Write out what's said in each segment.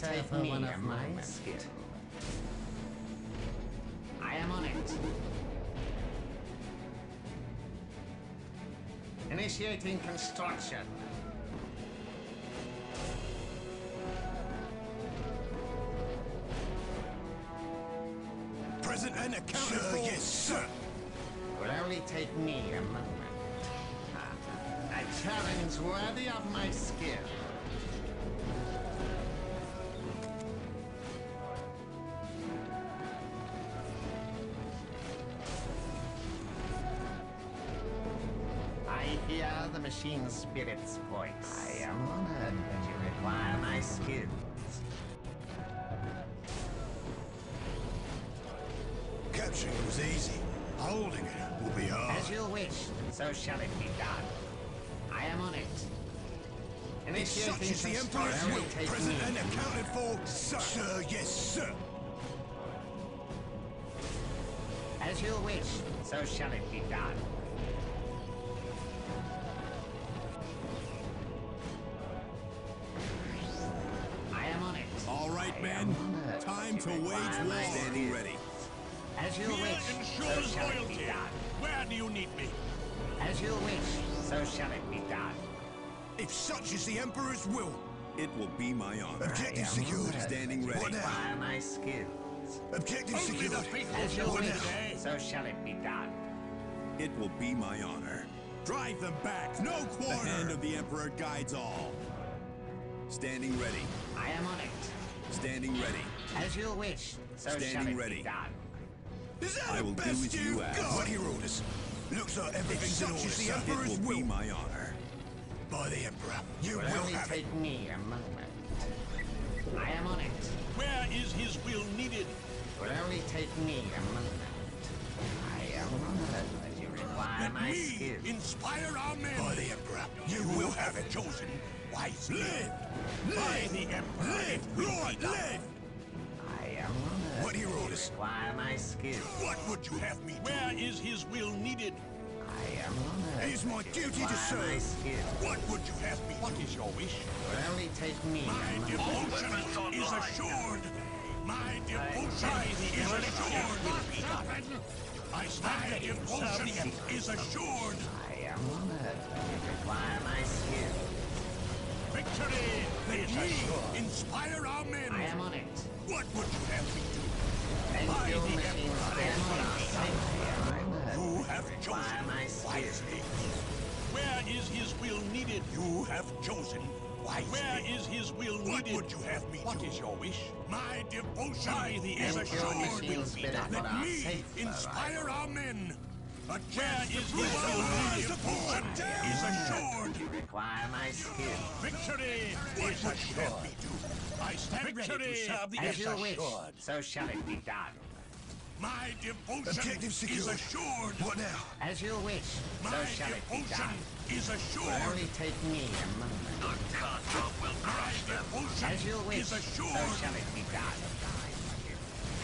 take me my moment. I am on it. Initiating construction. Present and accounted Sir, for. yes, sir. Will only take me a moment. A challenge worthy of my skill. The machine spirit's voice. I am honored that you require my skills. Capturing it was easy. Holding it will be hard. As you wish, so shall it be done. I am on it. Initiating Such is the Emperor's will. Take Present me. and accounted for, sir. Sir, yes, sir. As you wish, so shall it be done. To wage war. Standing ready. As you Here wish, so ensures shall it be loyalty. done. Where do you need me? As you wish, so shall it be done. If such is the Emperor's will, It will be my honor. objective I am secured. Standing ready. What now? Require my skills. Objective Only the secured. faithful As you What wish, now? so shall it be done. It will be my honor. Drive them back. No quarter. The hand of the Emperor guides all. Standing ready. I am on it. Standing ready. As you wish, so Standing ready. Is that I the will do best as you you've ask. got? What are your orders? Looks like everything's in order, is the sir. Emperor's It will will be my honor. By the Emperor. You Will will only have it. take me a moment. I am on it. Where is his will needed? Will only take me a moment. I am honored that you require Let my me skills. inspire our men. By the Emperor. You You will have it. chosen wisely. Live! By the Emperor. Live! it will be Lord, done. live! I am honored What are your that you orders? my skills. What would you have me do? Where is his will needed? I am honored It is my duty to require my serve. skills. What would you have me What is your wish? Will only take me My devotion is assured. My devotion is assured. I stand ready to serve the Emperor. Is assured. I am honored that you require my skills. Victory Let me assured. inspire our men. I am on it. What would you have me do? Thank By you, the Emperor, it I am honored You that have chosen wisely. Where is his will needed? You have chosen wisely. Where is his will What needed? would you have me What do? is your wish? My devotion By the is Emperor, Thank assured. will be spirit, done. for Let me inspire our men. A Where chance is to his prove will our needed? is assured. You require my skill. Victory What is would you me assured. I stand ready to serve the As you Emperor. wish, so shall it be done. My devotion Objective is assured. What now? As you wish, so My shall it be done. is Will assured. only take me a moment. My devotion As you wish, is so shall it be done.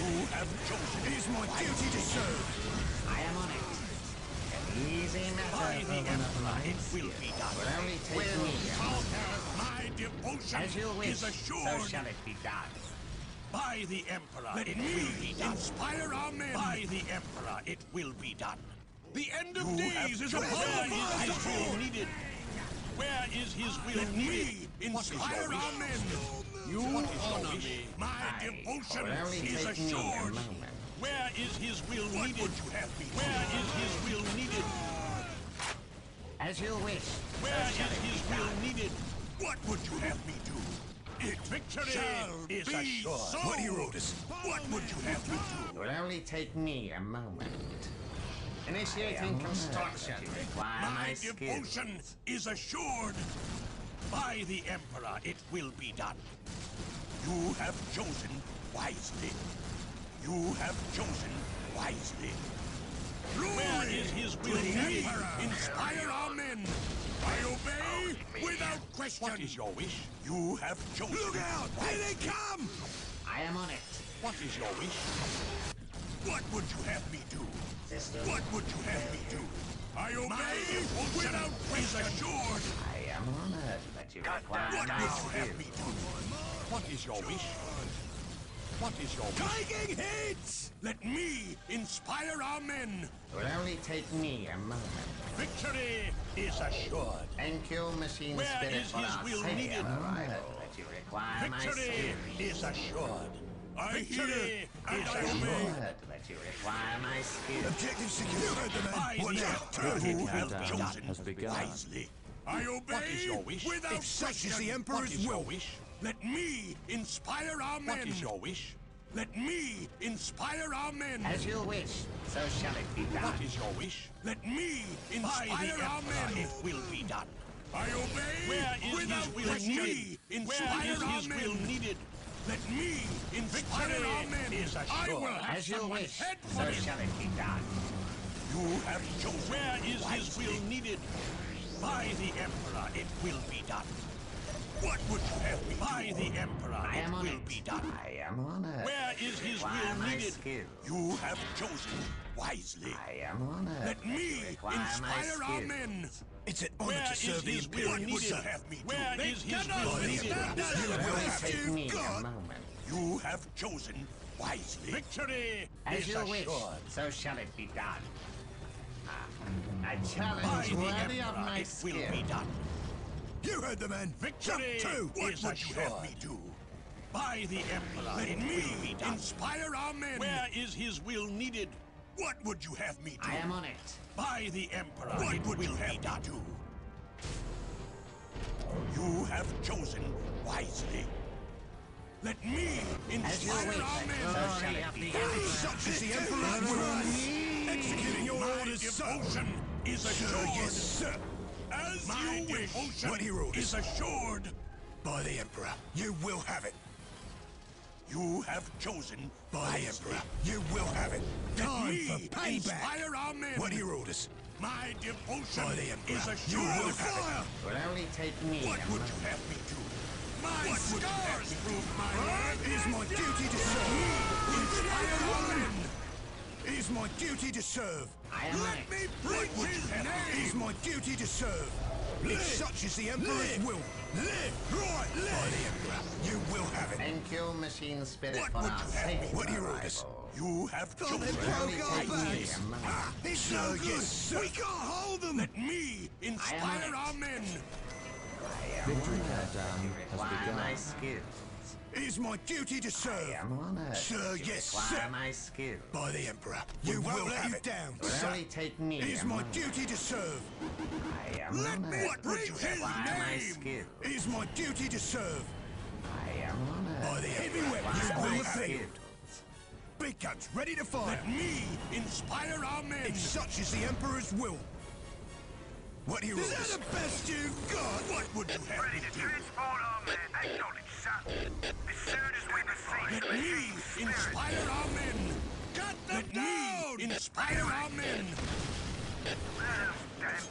You have chosen. It is my duty to serve. I am on it. Easy matter By the one of my it will be done. Will only take me a. My devotion As you wish, is so assured. shall it be done. By the Emperor, Let it will be me done. inspire our men. By the Emperor, it will be done. The end of You days is upon us. my his will sword. needed? Where is his will Let needed? me What is your inspire our men. You honor me. My I devotion will is me assured. Moment. Where is his will What needed? would you have me? Where is his will needed? As you wish, Where so is it his will done. needed? What would you have me do? It Victory shall is be assured. so. What are your orders? What would you have me do? It will only take me a moment. Initiating construction. My my devotion is assured. By the Emperor, it will be done. You have chosen wisely. You have chosen wisely. Where is his will to the. Inspire our men. I obey without question. What is your wish? You have chosen. Look out! Here they come! I am on it. What is your wish? What would you have me do? System. What would you have me do? I obey without is assured. I am honored that you require What would you have me do? What is your wish? What is your wish? Taking hits! Let me inspire our men. It will only take me a moment. Victory is assured. And kill machine Where spirit is for his our will needed? you require my Victory is assured. I Victory hear and is I assured. obey. Word, you require my skill. Objective secure. You heard the man. What now? Who has chosen has begun. wisely. I obey. What is your wish? Without If such is the Emperor's what is your will. wish? Let me inspire our men. What is your wish? Let me inspire our men. As you wish, so shall it be done. What is your wish? Let me inspire our men. It will be done. I obey. Where is without his will question. needed? Inspire Where is our his will needed? Let me inspire Victory our men. is I assured. will have As you wish, head so for him. shall it be done. You have chosen. Where is his will needed? By the Emperor, it will be done. What would you have me By the Emperor, I it am on will it. be done. I am on honored. Where is his require will needed? skill. You have chosen wisely. I am on honored. Let me require inspire our men. It's an honor Where to serve the his Imperial. will What would you have me do? Where They is his cannot will be needed? stopped. You will will only have take to me a moment. You have chosen wisely. Victory As is you wish, assured. so shall it be done. Ah, a By challenge the worthy of Emperor, my it skill. will be done. You heard the man. Victory Jump two. What is would you have me do? By the Emperor, Let me will be done. inspire our men. Where is his will needed? What would you have me do? I am on it. By the Emperor, What it would will you have be me done. do? You have chosen wisely. Let me As you inspire wish, our so men. shall it be. Such is the Emperor's will. Executing your My orders, devotion is Sir, assured. yes, sir. As My you wish. devotion What he wrote is assured. By the Emperor, you will have it. You have chosen By the Emperor, you will have it. Let Time me for payback. inspire our men. What he wrote us. My devotion By the Emperor, is you assured. will have it. It will only take me What would you have me do? My What would you have scars prove my word. It is my duty to serve. Inspire our men. It is my duty to serve. I am Let it. me preach his It is name. my duty to serve. If such is the Emperor's will. Live! Right! By the Emperor, you will have it. And kill machine spirit What for would our you have? What do you wrote us? arrival. You have chosen It will only take me wisely. a moment. It's sir, yes, sir. We can't hold them. Let me inspire our men. I am Victory countdown has require begun. my skill. It is my duty to I serve. am honored. Sir, You yes, sir. my skill. By the Emperor, you won't will let have you it. down, will Sir, only take me it is my moment. duty to serve. I am Let honored. me What would you require my skill. It is my duty to serve. I am honored. By the Emperor, you will have it. Big guns ready to fire. Let me inspire our men. If such is the Emperor's will. What you Is that the best you've got? What would you have Ready to do? transport our men. Acknowledge, sir. As soon as inspire our men. Cut them Let down! me men. Live! Live!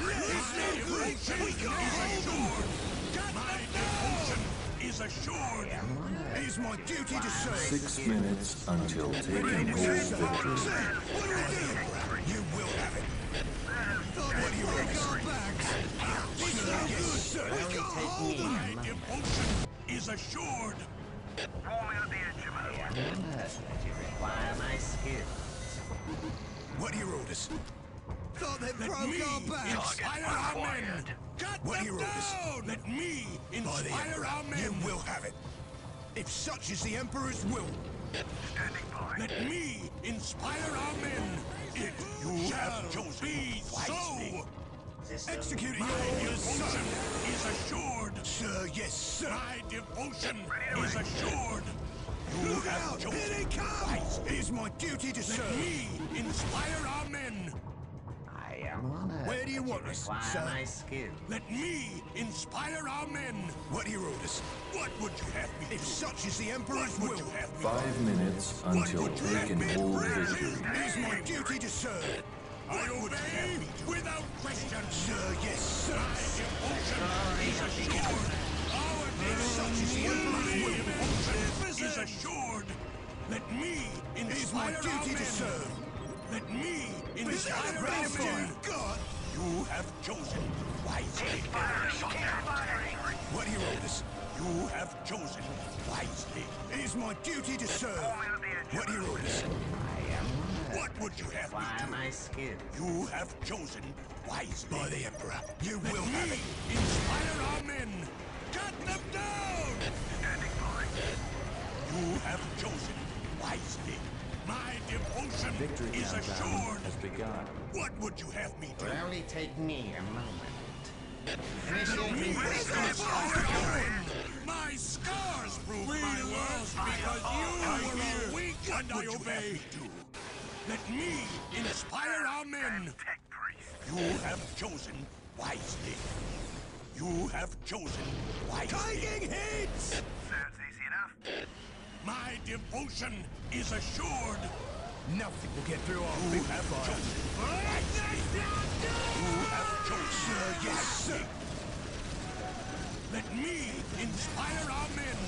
Live! It's no good! We can't hold them! Cut is assured. I. It is my duty to serve. Six minutes until taking whole victory. Sir, what do we do? You will have it. What do you orders? It's no good, sir! Will We can't take hold them! My devotion is assured. Forming at the edge of I it. am honored that you require my skill. What do you orders? Thought they Let broke me our backs. inspire our men. Cut What do them you orders? down. Let me By the inspire our men. you will have it. If such is the Emperor's will. Standing by. Let me inspire our men. If you have chosen be so. Executing My your orders, devotion is assured. Sir, yes, sir. My devotion is assured. You Look have out! chosen Here they come! It is my duty to Let serve. me inspire our sir? my skill. Let me inspire our men. What are? What would you have me? If such is the Emperor's What will. you have me Five minutes until taking whole victory. It is my duty to serve. I obey without question. Sir, yes, sir. My devotion is assured. Our Such is the Emperor's will. is assured. Let me It is my inspire our duty to men. serve. Let me Is that inspire our to fire? men. God! You have chosen wisely. What are your orders? You have chosen wisely. It is my duty to serve. What orders? I am What would you have me do? my skills. You have chosen wisely. By the Emperor, you Let will have it. inspire our men. Cut them down. Standing by. You have chosen wisely. My devotion Victory is assured. has begun. What would you have me do? Will only take me a moment. Initiating Me pistol inspire shot. our men. My scars prove my worth because you were weak and I obey. You. Let me inspire our men. Tech. You have chosen wisely. You have chosen wisely. Taking hits! Sounds easy enough. My devotion is assured. Nothing will get through our You big have fire. chosen wisely. You have chosen Sir, yes, sir. Let me inspire our men.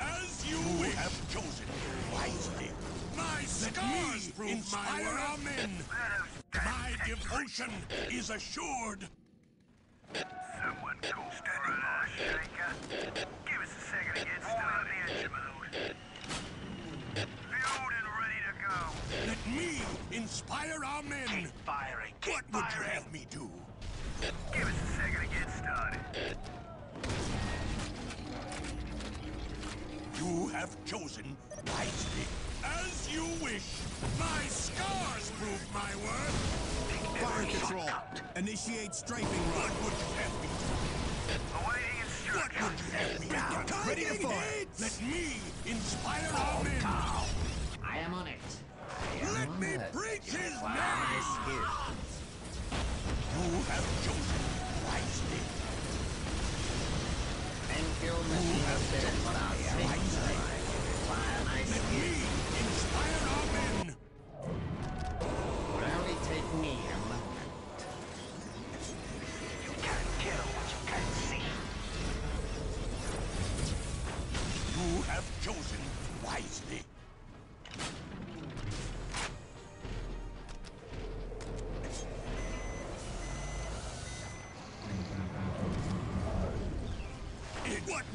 As you, wish. have chosen wisely. My scars prove inspire our men. My devotion is assured. Someone call for an earthshaker. Give us a second to get started. the engine mode. Fueled and ready to go. Let me inspire our men. Firing. What would you have me do? Give us a second to get started. You have chosen wisely. As you wish. My scars prove my worth. Fire control. Initiate strafing What run. would you have me do? Awaiting What would you have me do? Ready to fire. Let me inspire our men. I am on it. Let me preach his name. You have chosen wisely. You, machine spirit, for our safe Apply my Let me inspire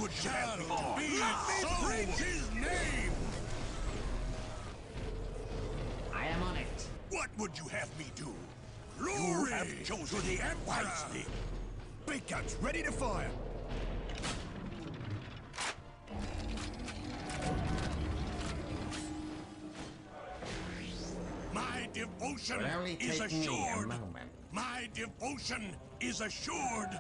would you have me do? Be it so. preach his name. I am on it. What would you have me do? You have chosen the wisely. Big guns, ready to fire. My devotion is take me a assured. My devotion is assured.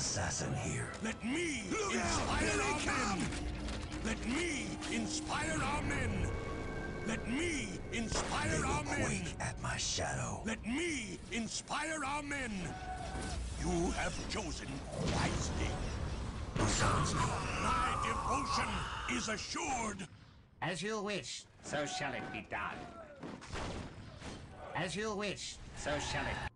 Assassin here. Let me Look inspire Here they our come! men. Let me inspire our men. Let me inspire our men. at my shadow. Let me inspire our men. You have chosen wisely. My devotion is assured. As you wish, so shall it be done. As you wish, so shall it